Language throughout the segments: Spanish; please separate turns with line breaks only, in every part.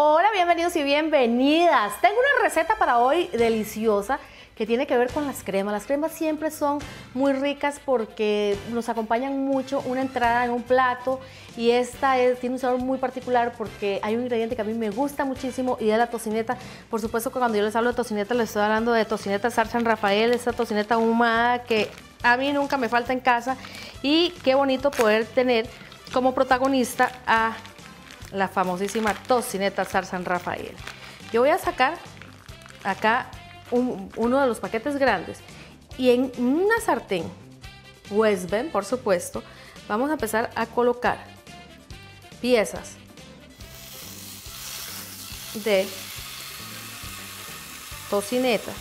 Hola, bienvenidos y bienvenidas. Tengo una receta para hoy deliciosa que tiene que ver con las cremas. Las cremas siempre son muy ricas porque nos acompañan mucho una entrada en un plato y esta es, tiene un sabor muy particular porque hay un ingrediente que a mí me gusta muchísimo y es la tocineta. Por supuesto que cuando yo les hablo de tocineta les estoy hablando de tocineta Sar San Rafael, esa tocineta ahumada que a mí nunca me falta en casa y qué bonito poder tener como protagonista a la famosísima tocineta Sar San Rafael. Yo voy a sacar acá uno de los paquetes grandes y en una sartén Westben, por supuesto, vamos a empezar a colocar piezas de tocineta.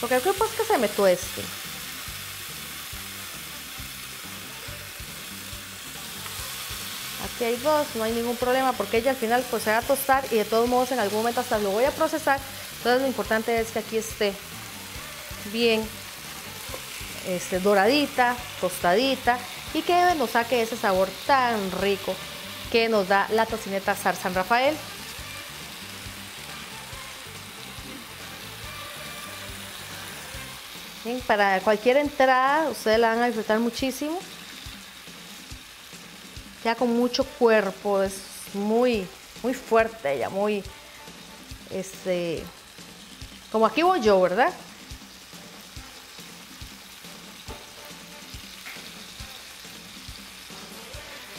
Porque el cuerpo es que se me tueste. Aquí hay dos, no hay ningún problema porque ella al final pues se va a tostar y de todos modos en algún momento hasta lo voy a procesar. Entonces lo importante es que aquí esté bien este, doradita, tostadita y que nos saque ese sabor tan rico que nos da la tocineta Sar San Rafael. para cualquier entrada ustedes la van a disfrutar muchísimo ya con mucho cuerpo, es muy, muy fuerte ella, muy, este, como aquí voy yo, ¿verdad?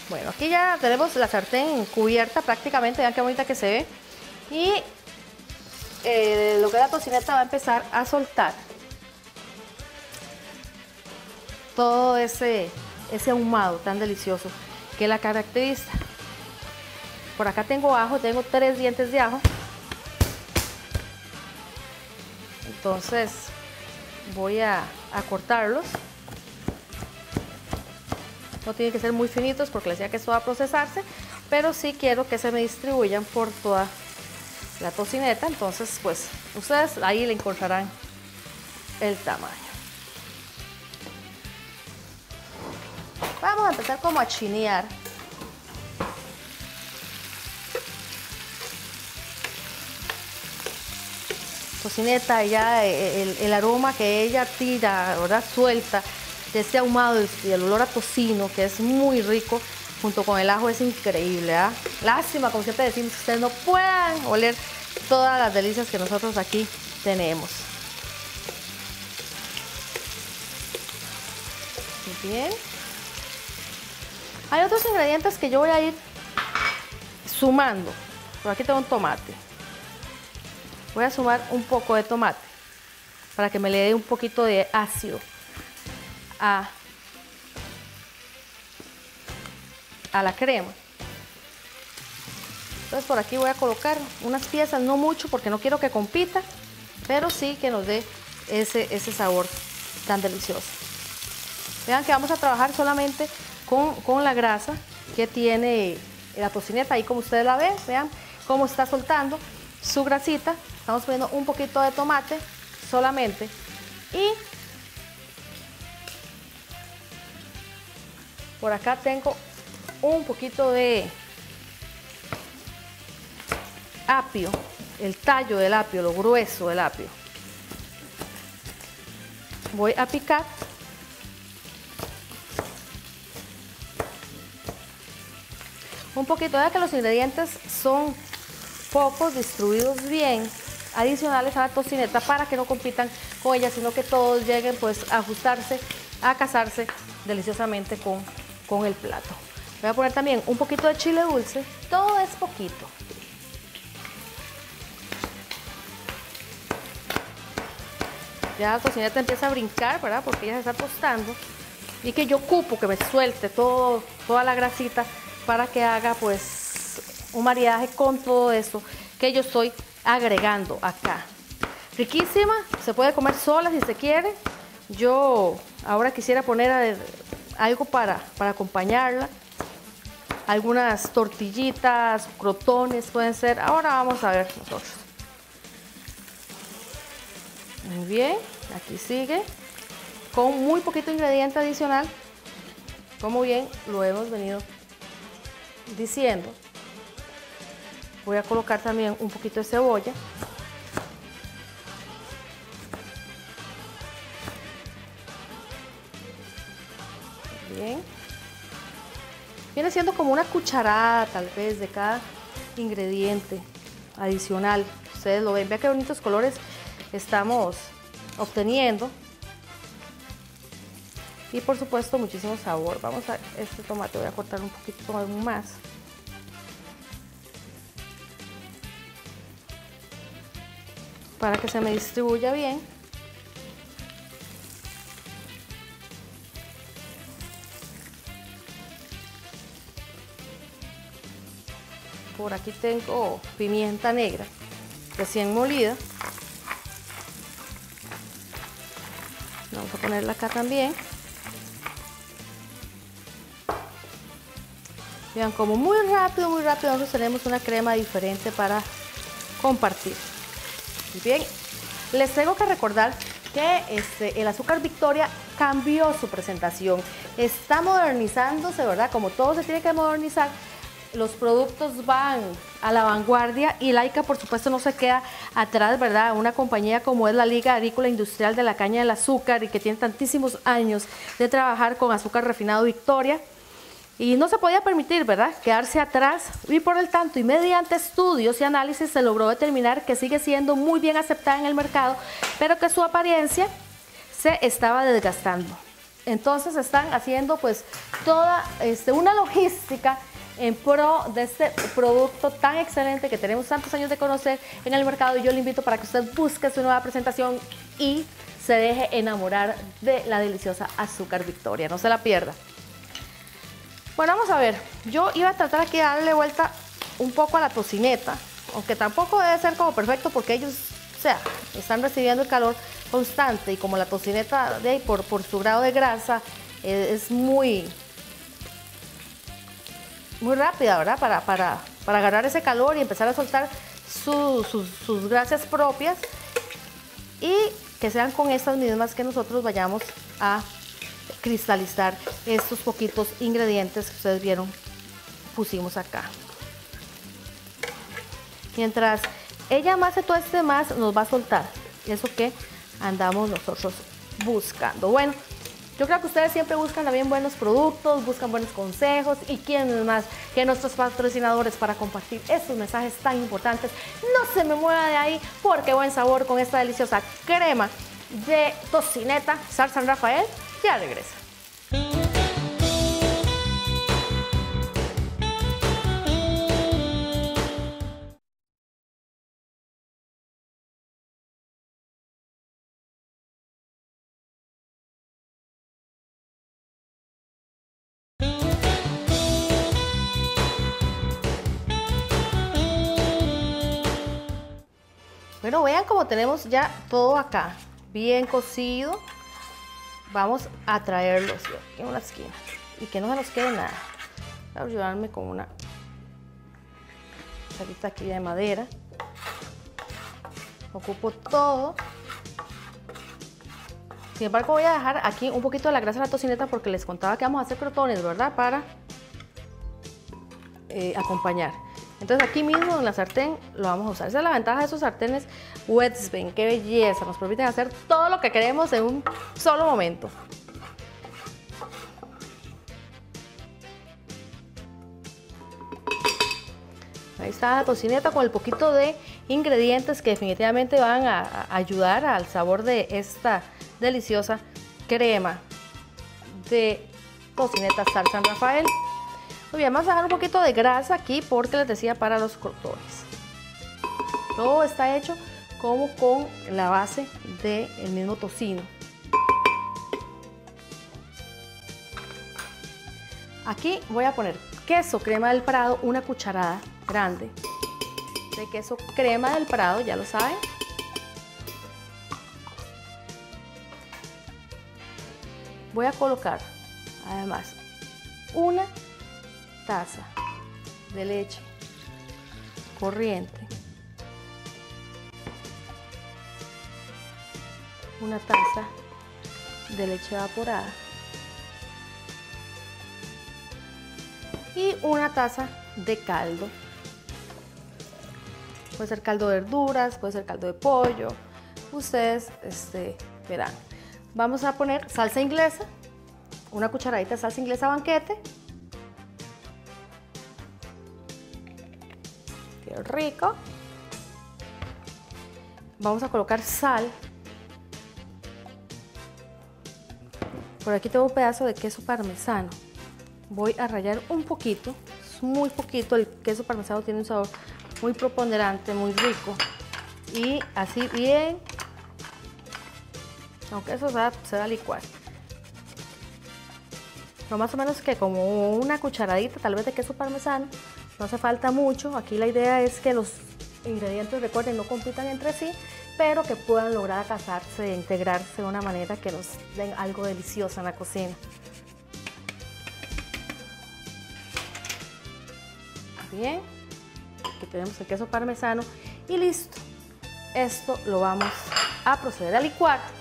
Bueno, aquí ya tenemos la sartén cubierta prácticamente, vean qué bonita que se ve. Y eh, lo que la tocineta va a empezar a soltar todo ese, ese ahumado tan delicioso que la caracteriza. Por acá tengo ajo, tengo tres dientes de ajo. Entonces voy a, cortarlos. No tienen que ser muy finitos porque les decía que esto va a procesarse, pero sí quiero que se me distribuyan por toda la tocineta. Entonces, pues ustedes ahí le encontrarán el tamaño. Vamos a empezar como a chinear. Cocineta, ya el, aroma que ella tira, ¿verdad? Suelta de ese ahumado y el olor a tocino, que es muy rico, junto con el ajo es increíble. ¿ah? Lástima, como siempre decimos, que ustedes no puedan oler todas las delicias que nosotros aquí tenemos. Muy bien. Hay otros ingredientes que yo voy a ir sumando. Por aquí tengo un tomate. Voy a sumar un poco de tomate para que me le dé un poquito de ácido a, la crema. Entonces por aquí voy a colocar unas piezas, no mucho porque no quiero que compita, pero sí que nos dé ese, ese sabor tan delicioso. Vean que vamos a trabajar solamente con, la grasa que tiene la tocineta, ahí como ustedes la ven, vean cómo está soltando su grasita. Estamos poniendo un poquito de tomate solamente y por acá tengo un poquito de apio, el tallo del apio, lo grueso del apio. Voy a picar un poquito, ya que los ingredientes son pocos, distribuidos bien, adicionales a la tocineta para que no compitan con ella, sino que todos lleguen pues a ajustarse, a casarse deliciosamente con, con el plato. Voy a poner también un poquito de chile dulce, todo es poquito. Ya la tocineta empieza a brincar, ¿verdad? Porque ya se está tostando. Y que yo cupo que me suelte todo, toda la grasita para que haga pues un maridaje con todo esto que yo estoy agregando acá. Riquísima, se puede comer sola si se quiere. Yo ahora quisiera poner algo para, para acompañarla. Algunas tortillitas, crotones pueden ser. Ahora vamos a ver nosotros. Muy bien, aquí sigue. Con muy poquito ingrediente adicional. Como bien lo hemos venido diciendo, voy a colocar también un poquito de cebolla. Bien. Viene siendo como una cucharada tal vez de cada ingrediente adicional. Ustedes lo ven, vean qué bonitos colores estamos obteniendo. Y por supuesto muchísimo sabor. Vamos a este tomate, voy a cortar un poquito más. Para que se me distribuya bien. Por aquí tengo pimienta negra recién molida. Vamos a ponerla acá también. Vean como muy rápido, muy rápido nosotros tenemos una crema diferente para compartir. Bien, les tengo que recordar que este, el azúcar Victoria cambió su presentación. Está modernizándose, ¿verdad? Como todo se tiene que modernizar, los productos van a la vanguardia y Laika por supuesto no se queda atrás, ¿verdad? Una compañía como es la Liga Agrícola Industrial de la Caña del Azúcar y que tiene tantísimos años de trabajar con azúcar refinado Victoria y no se podía permitir, ¿verdad?, quedarse atrás y por el tanto y mediante estudios y análisis se logró determinar que sigue siendo muy bien aceptada en el mercado, pero que su apariencia se estaba desgastando. Entonces están haciendo pues toda este, una logística en pro de este producto tan excelente que tenemos tantos años de conocer en el mercado y yo le invito para que usted busque su nueva presentación y se deje enamorar de la deliciosa azúcar Victoria, no se la pierda. Bueno, vamos a ver, yo iba a tratar aquí de darle vuelta un poco a la tocineta, aunque tampoco debe ser como perfecto porque ellos, o sea, están recibiendo el calor constante y como la tocineta de ahí por, su grado de grasa eh, es muy, muy rápida, ¿verdad? Para, para, para agarrar ese calor y empezar a soltar sus, sus grasas propias y que sean con estas mismas que nosotros vayamos a cristalizar estos poquitos ingredientes que ustedes vieron pusimos acá. Mientras ella más todo este más nos va a soltar eso que andamos nosotros buscando. Bueno, yo creo que ustedes siempre buscan también buenos productos, buscan buenos consejos y quién más que nuestros patrocinadores para compartir estos mensajes tan importantes. No se me mueva de ahí porque buen sabor con esta deliciosa crema de tocineta Sar San Rafael ya regresa. Bueno, vean cómo tenemos ya todo acá, bien cocido. Vamos a traerlos en una esquina y que no se nos quede nada. Voy a ayudarme con una salita aquí de madera. Ocupo todo. Sin embargo, voy a dejar aquí un poquito de la grasa de la tocineta porque les contaba que vamos a hacer crotones, ¿verdad? Para eh, acompañar. Entonces aquí mismo en la sartén lo vamos a usar. Esa es la ventaja de esos sartenes Wetsben. ¡Qué belleza! Nos permiten hacer todo lo que queremos en un solo momento. Ahí está la tocineta con el poquito de ingredientes que definitivamente van a, ayudar al sabor de esta deliciosa crema de tocineta San Rafael. Muy bien, vamos a dejar un poquito de grasa aquí porque les decía para los crotones. Todo está hecho como con la base del mismo tocino. Aquí voy a poner queso crema del Prado, una cucharada grande de queso crema del Prado, ya lo saben. Voy a colocar además una taza de leche corriente, una taza de leche evaporada y una taza de caldo. Puede ser caldo de verduras, puede ser caldo de pollo. Ustedes este, verán. Vamos a poner salsa inglesa, una cucharadita de salsa inglesa banquete. Rico. Vamos a colocar sal. Por aquí tengo un pedazo de queso parmesano. Voy a rallar un poquito, muy poquito. El queso parmesano tiene un sabor muy preponderante, muy rico. Y así bien, aunque eso se va, se va a licuar. No más o menos que como una cucharadita tal vez de queso parmesano. No hace falta mucho. Aquí la idea es que los ingredientes, recuerden, no compitan entre sí, pero que puedan lograr casarse e integrarse de una manera que nos den algo delicioso en la cocina. Bien, aquí tenemos el queso parmesano y listo. Esto lo vamos a proceder a licuar.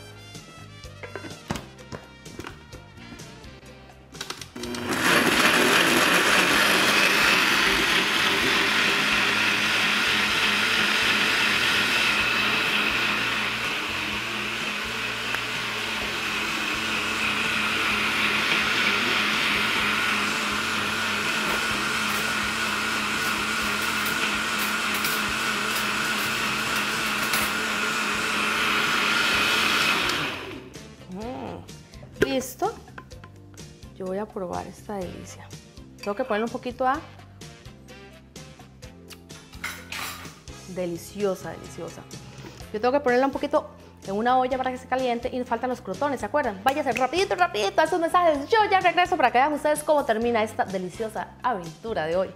Probar esta delicia. Tengo que ponerle un poquito a... Deliciosa, deliciosa. Yo tengo que ponerla un poquito en una olla para que se caliente y faltan los crotones, ¿se acuerdan? Váyase rapidito, rapidito a esos mensajes. Yo ya regreso para que vean ustedes cómo termina esta deliciosa aventura de hoy.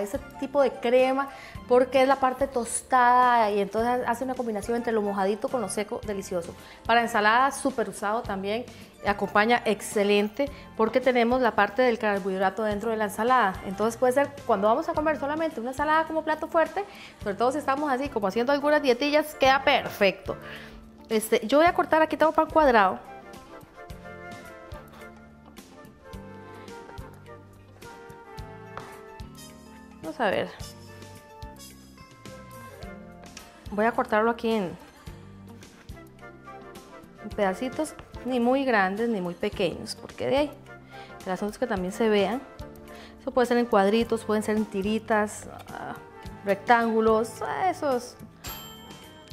Ese tipo de crema porque es la parte tostada y entonces hace una combinación entre lo mojadito con lo seco delicioso. Para ensalada súper usado también, acompaña excelente porque tenemos la parte del carbohidrato dentro de la ensalada. Entonces puede ser cuando vamos a comer solamente una ensalada como plato fuerte, sobre todo si estamos así como haciendo algunas dietillas, queda perfecto. Este, yo voy a cortar, aquí tengo pan cuadrado, A ver. Voy a cortarlo aquí en, pedacitos, ni muy grandes ni muy pequeños, porque de ahí el asunto es que también se vean. Eso puede ser en cuadritos, pueden ser en tiritas, ah, rectángulos, eso es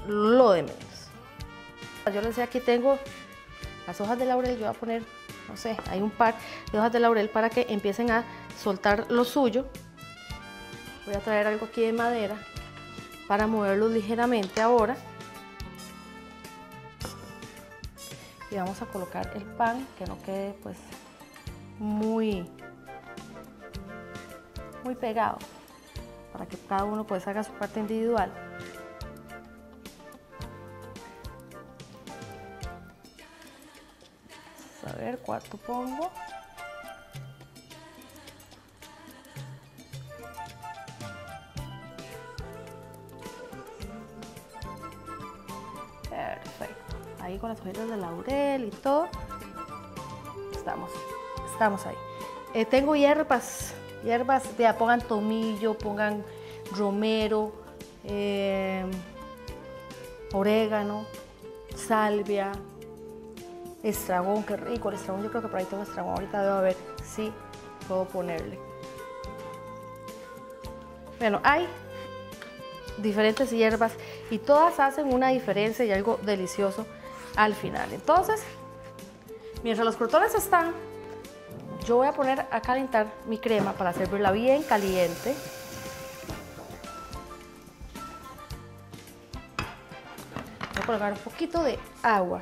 lo de menos. Yo les decía, aquí tengo las hojas de laurel, yo voy a poner, no sé, hay un par de hojas de laurel para que empiecen a soltar lo suyo Voy a traer algo aquí de madera para moverlo ligeramente ahora. Y vamos a colocar el pan que no quede pues muy, muy pegado para que cada uno pues haga su parte individual. a ver cuánto pongo. Con las hojitas de laurel y todo. Estamos, estamos ahí. Eh, tengo hierbas, hierbas, ya pongan tomillo, pongan romero, em, orégano, salvia, estragón, qué rico el estragón, yo creo que por ahí tengo estragón, ahorita debo ver si puedo ponerle. Bueno, hay diferentes hierbas y todas hacen una diferencia y algo delicioso al final. Entonces, mientras los crotones están, yo voy a poner a calentar mi crema para servirla bien caliente. Voy a colocar un poquito de agua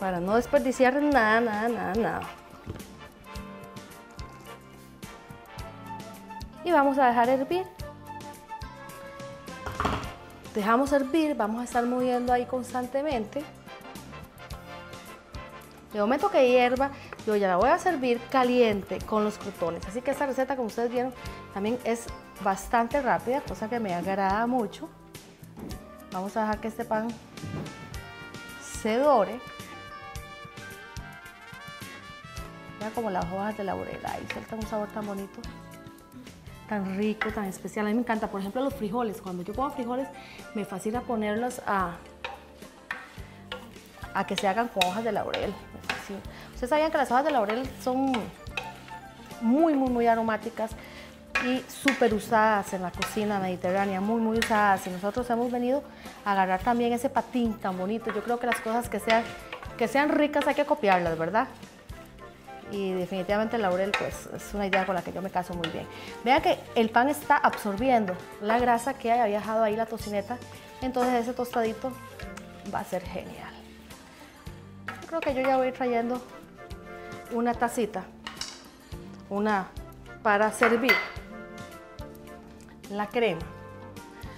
para no desperdiciar nada, nada, nada, nada. Y vamos a dejar hervir. Dejamos hervir, vamos a estar moviendo ahí constantemente. De momento que hierva, yo ya la voy a servir caliente con los crutones. Así que esta receta, como ustedes vieron, también es bastante rápida, cosa que me agrada mucho. Vamos a dejar que este pan se dore. Vean como las hojas de laurel, ahí suelta un sabor tan bonito, tan rico, tan especial. A mí me encanta, por ejemplo, los frijoles. Cuando yo pongo frijoles, me fascina ponerlos a, a que se hagan con hojas de laurel. Ustedes sabían que las hojas de laurel son muy, muy, muy aromáticas y súper usadas en la cocina mediterránea, muy, muy usadas. Y nosotros hemos venido a agarrar también ese patín tan bonito. Yo creo que las cosas que sean, que sean ricas hay que copiarlas, ¿verdad? Y definitivamente el laurel pues es una idea con la que yo me caso muy bien. Vean que el pan está absorbiendo la grasa que haya viajado ahí la tocineta, entonces ese tostadito va a ser genial. creo que yo ya voy trayendo una tacita, una para servir la crema.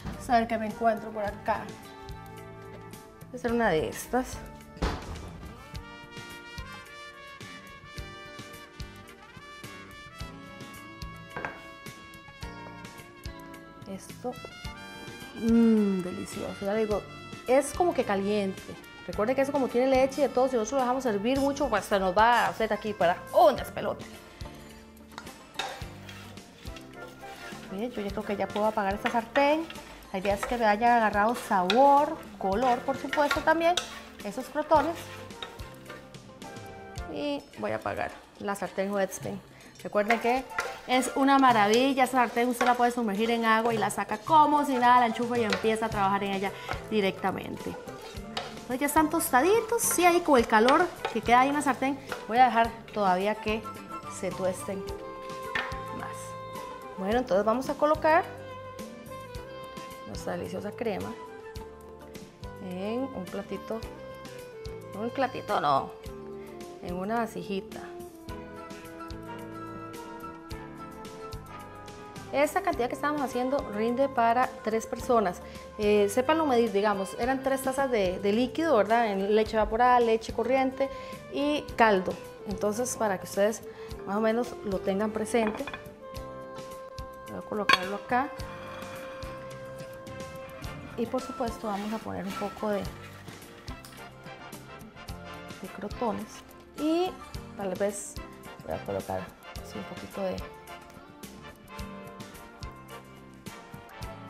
Vamos a ver qué me encuentro por acá. Voy a hacer una de estas. Mmm, delicioso. Ya digo, es como que caliente. Recuerden que eso como tiene leche y de todo, si nosotros lo dejamos servir mucho, pues se nos va a hacer aquí para un despelote. Bien, yo ya creo que ya puedo apagar esta sartén. La idea es que me haya agarrado sabor, color, por supuesto, también, esos crotones. Y voy a apagar la sartén Wetstein. Recuerden que es una maravilla, sartén usted la puede sumergir en agua y la saca como si nada, la enchufa y empieza a trabajar en ella directamente. Entonces ya están tostaditos, sí, ahí con el calor que queda ahí en la sartén, voy a dejar todavía que se tuesten más. Bueno, entonces vamos a colocar nuestra deliciosa crema en un platito, un platito no, en una vasijita. Esta cantidad que estábamos haciendo rinde para tres personas. Eh, sépanlo medir, digamos, eran tres tazas de, líquido, ¿verdad? En leche evaporada, leche corriente y caldo. Entonces, para que ustedes más o menos lo tengan presente, voy a colocarlo acá. Y por supuesto vamos a poner un poco de, de crotones. Y tal vez voy a colocar un poquito de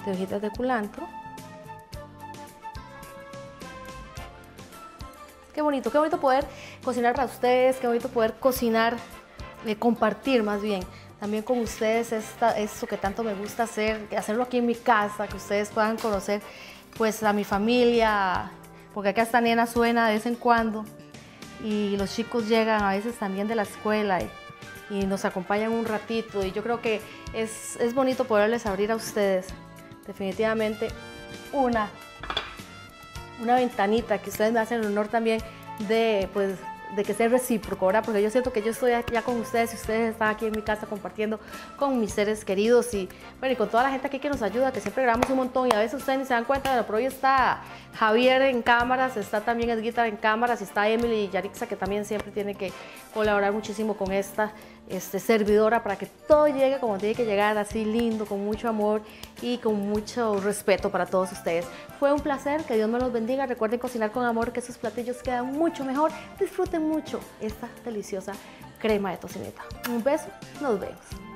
de hojitas de culantro. Qué bonito, qué bonito poder cocinar para ustedes, qué bonito poder cocinar, eh, compartir más bien también con ustedes esta, esto que tanto me gusta hacer, hacerlo aquí en mi casa, que ustedes puedan conocer pues a mi familia, porque acá esta nena suena de vez en cuando y los chicos llegan a veces también de la escuela y, y nos acompañan un ratito y yo creo que es, es bonito poderles abrir a ustedes definitivamente una, una ventanita que ustedes me hacen el honor también de, pues, de que sea recíproco, ¿verdad? Porque yo siento que yo estoy ya con ustedes y ustedes están aquí en mi casa compartiendo con mis seres queridos y, bueno, y con toda la gente aquí que nos ayuda, que siempre grabamos un montón y a veces ustedes ni se dan cuenta, pero hoy está Javier en cámaras, está también Edguitar en cámaras y está Emily y Yarixa que también siempre tiene que colaborar muchísimo con esta este, servidora para que todo llegue como tiene que llegar, así lindo, con mucho amor y con mucho respeto para todos ustedes. Fue un placer, que Dios me los bendiga. Recuerden cocinar con amor, que sus platillos quedan mucho mejor. Disfruten mucho esta deliciosa crema de tocineta. Un beso, nos vemos.